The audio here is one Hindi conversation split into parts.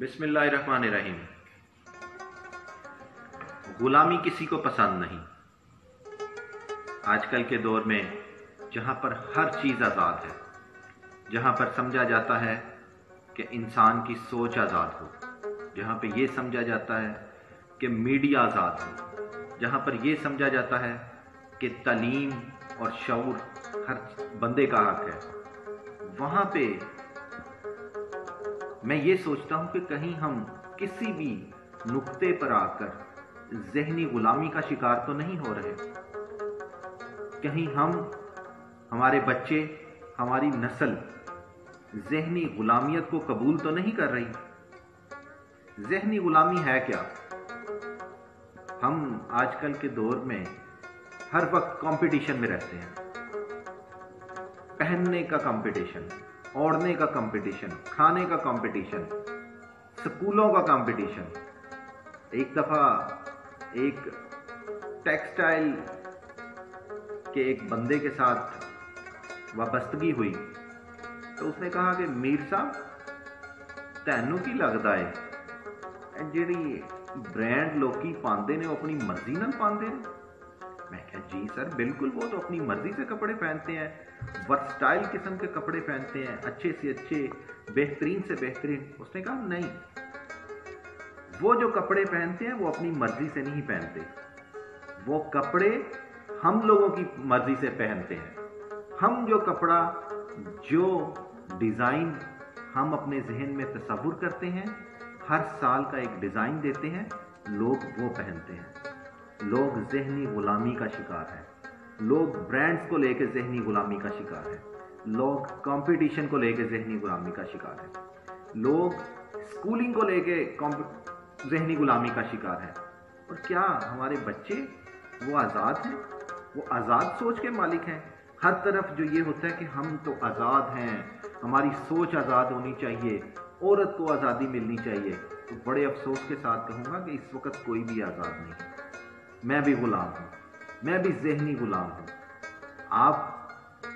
बिस्मिल्लाहिर्रहमानिर्रहीम। गुलामी किसी को पसंद नहीं। आजकल के दौर में जहाँ पर हर चीज़ आज़ाद है, जहाँ पर समझा जाता है कि इंसान की सोच आज़ाद हो, जहाँ पर यह समझा जाता है कि मीडिया आज़ाद हो, जहाँ पर यह समझा जाता है कि तलीम और शूर हर बंदे का हक है। वहाँ पे मैं ये सोचता हूँ कि कहीं हम किसी भी नुक्ते पर आकर जहनी गुलामी का शिकार तो नहीं हो रहे। कहीं हम, हमारे बच्चे, हमारी नस्ल जहनी गुलामियत को कबूल तो नहीं कर रही। जहनी गुलामी है क्या? हम आजकल के दौर में हर वक्त कंपटीशन में रहते हैं। पहनने का कंपटीशन। ओढ़ने का कंपटीशन खाने का कंपटीशन स्कूलों का कंपटीशन एक दफ़ा एक टेक्सटाइल के एक बंदे के साथ वाबस्तगी हुई। तो उसने कहा कि, मीर साहब, तैनू की लगता है जी ब्रांड लोग पाते ने अपनी मर्ज़ी न पाते हैं मैं क्या जी सर, बिल्कुल, वो तो अपनी मर्ज़ी से कपड़े पहनते हैं, वर्सटाइल किस्म के कपड़े पहनते हैं, अच्छे से अच्छे, बेहतरीन से बेहतरीन। उसने कहा, नहीं, वो जो कपड़े पहनते हैं, वो अपनी मर्ज़ी से नहीं पहनते। वो कपड़े हम लोगों की मर्ज़ी से पहनते हैं। हम जो कपड़ा, जो डिज़ाइन हम अपने जहन में तस्वुर करते हैं, हर साल का एक डिज़ाइन देते हैं, लोग वो पहनते हैं। लोग जहनी गुलामी का शिकार हैं। लोग ब्रांड्स को लेकर जहनी गुलामी का शिकार हैं। लोग कंपटीशन को लेकर जहनी गुलामी का शिकार हैं। लोग स्कूलिंग को लेकर जहनी गुलामी का शिकार हैं। और क्या हमारे बच्चे वो आज़ाद हैं? वो आज़ाद सोच के मालिक हैं। हर तरफ़ जो ये होता है कि हम तो आज़ाद हैं। हमारी सोच आज़ाद होनी चाहिए। औरत को आज़ादी मिलनी चाहिए। तो बड़े अफसोस के साथ कहूँगा कि इस वक्त कोई भी आज़ाद नहीं है। मैं भी गुलाम हूँ। मैं भी जहनी गुलाम हूँ। आप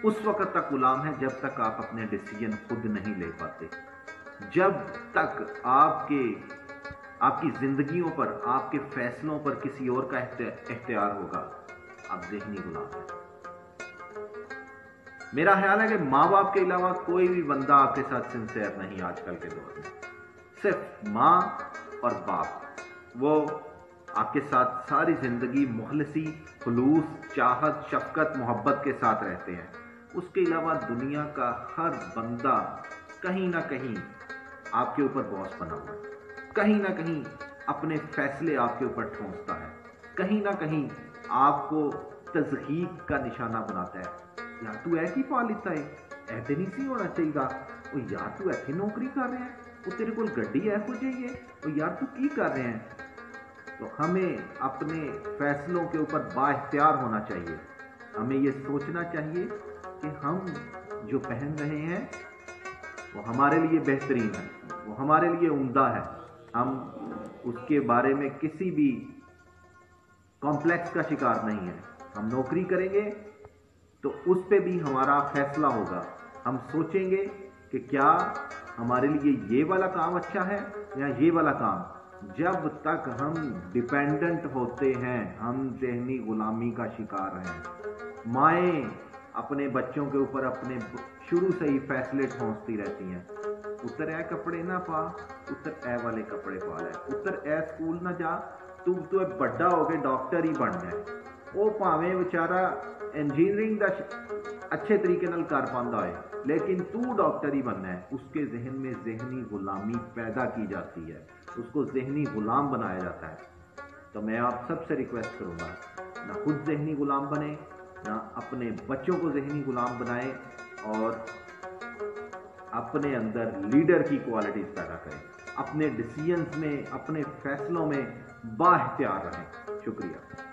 उस वक्त तक गुलाम हैं जब तक आप अपने डिसीज़न खुद नहीं ले पाते। जब तक आपके, आपकी जिंदगियों पर, आपके फैसलों पर किसी और का एख्तियार होगा, आप जहनी गुलाम हैं। मेरा ख्याल है कि माँ बाप के अलावा कोई भी बंदा आपके साथ सिंसेयर नहीं आजकल के दौर में। सिर्फ़ माँ और बाप, वो आपके साथ सारी ज़िंदगी मुखलसी, खलूस, चाहत, शफकत, मोहब्बत के साथ रहते हैं। उसके अलावा दुनिया का हर बंदा कहीं ना कहीं आपके ऊपर बॉस बना हुआ है। कहीं ना कहीं अपने फैसले आपके ऊपर ठोंसता है। कहीं ना कहीं आपको तजहीक का निशाना बनाता है। या तू ऐसी पा लेता है, ऐसे नहीं सी होना चाहिए। यार तू ऐसी नौकरी कर रहे हैं वो तेरे को गड्डी ऐसो चाहिए यार तू की कर रहे हैं तो हमें अपने फैसलों के ऊपर बाख्तियार होना चाहिए। हमें ये सोचना चाहिए कि हम जो पहन रहे हैं, वो हमारे लिए बेहतरीन है, वो हमारे लिए उम्दा है। हम उसके बारे में किसी भी कॉम्प्लेक्स का शिकार नहीं है। हम नौकरी करेंगे तो उस पर भी हमारा फैसला होगा। हम सोचेंगे कि क्या हमारे लिए ये वाला काम अच्छा है या ये वाला काम जब तक हम डिपेंडेंट होते हैं, हम जहनी गुलामी का शिकार हैं। माए अपने बच्चों के ऊपर अपने शुरू से ही फैसले ठोंसती रहती हैं। उत्तर ए कपड़े ना पा, उत्तर ए वाले कपड़े पा ले उत्तर ए स्कूल ना जा, तू तो बड़ा हो गए डॉक्टर ही बन जाए वो भावें बेचारा इंजीनियरिंग का अच्छे तरीके कर पाता है, लेकिन तू डॉक्टर ही बनना है। उसके जहन में जहनी गुलामी पैदा की जाती है। उसको जहनी गुलाम बनाया जाता है। तो मैं आप सबसे रिक्वेस्ट करूँगा, ना खुद जहनी गुलाम बने, ना अपने बच्चों को जहनी गुलाम बनाए और अपने अंदर लीडर की क्वालिटीज़ पैदा करें। अपने डिसीजंस में, अपने फैसलों में बाहत्यार रहें। शुक्रिया।